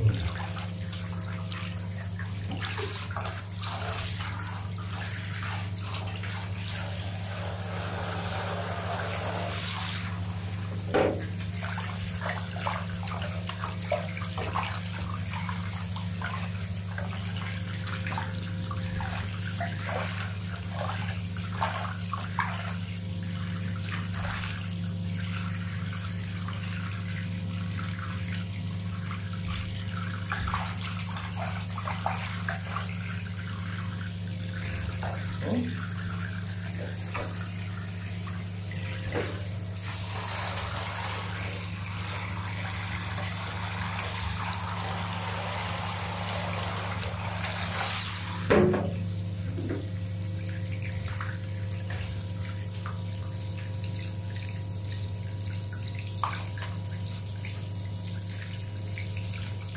Amen.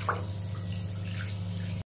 You